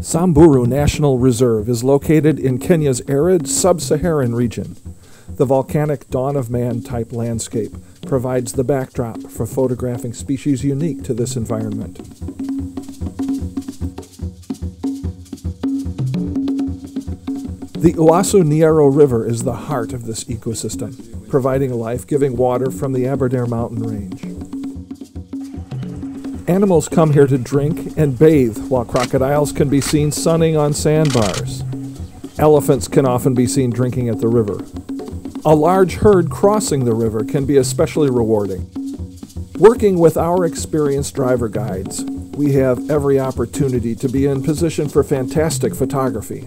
Samburu National Reserve is located in Kenya's arid sub Saharan region. The volcanic dawn of man type landscape provides the backdrop for photographing species unique to this environment. The Uaso Nyiro River is the heart of this ecosystem, providing life giving water from the Aberdare mountain range. Animals come here to drink and bathe, while crocodiles can be seen sunning on sandbars. Elephants can often be seen drinking at the river. A large herd crossing the river can be especially rewarding. Working with our experienced driver guides, we have every opportunity to be in position for fantastic photography.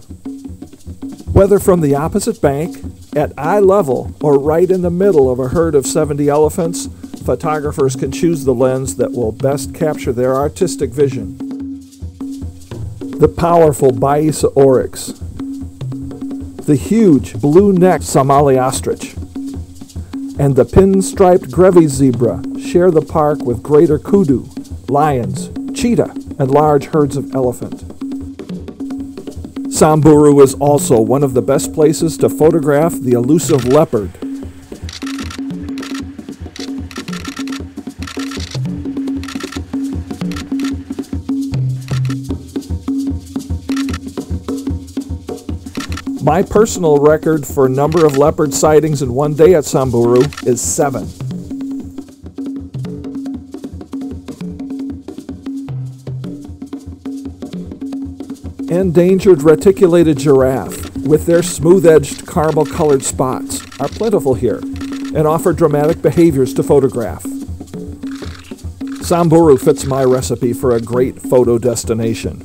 Whether from the opposite bank, at eye level, or right in the middle of a herd of 70 elephants, photographers can choose the lens that will best capture their artistic vision. The powerful Beisa oryx, the huge blue-necked Somali ostrich, and the pin-striped Grevy's zebra share the park with greater kudu, lions, cheetah, and large herds of elephant. Samburu is also one of the best places to photograph the elusive leopard. My personal record for number of leopard sightings in one day at Samburu is seven. Endangered reticulated giraffe, with their smooth-edged caramel-colored spots, are plentiful here and offer dramatic behaviors to photograph. Samburu fits my recipe for a great photo destination.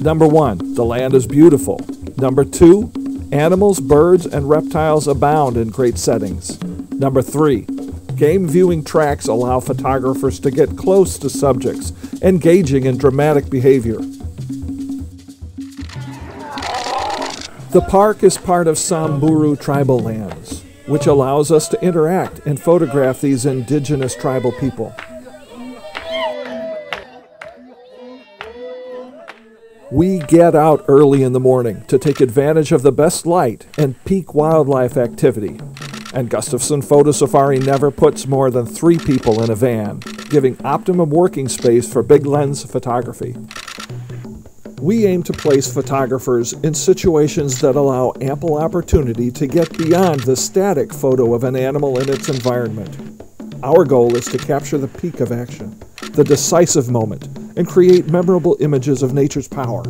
Number one, the land is beautiful. Number two, Animals, birds, and reptiles abound in great settings. Number three, game viewing tracks allow photographers to get close to subjects, engaging in dramatic behavior. The park is part of Samburu tribal lands, which allows us to interact and photograph these indigenous tribal people. We get out early in the morning to take advantage of the best light and peak wildlife activity. And Gustafson Photo Safari never puts more than three people in a van, giving optimum working space for big lens photography. We aim to place photographers in situations that allow ample opportunity to get beyond the static photo of an animal in its environment. Our goal is to capture the peak of action, the decisive moment, and create memorable images of nature's power.